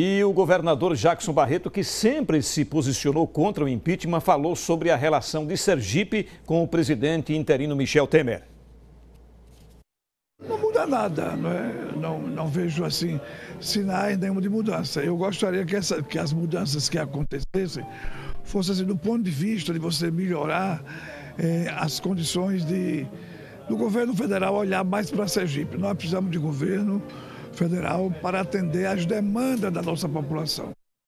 E o governador Jackson Barreto, que sempre se posicionou contra o impeachment, falou sobre a relação de Sergipe com o presidente interino Michel Temer. Não muda nada, não, é? não, não vejo assim sinais nenhuma de mudança. Eu gostaria que, essa, que as mudanças que acontecessem fossem assim, do ponto de vista de você melhorar eh, as condições de, do governo federal olhar mais para Sergipe. Nós precisamos de governo federal para atender às demandas da nossa população.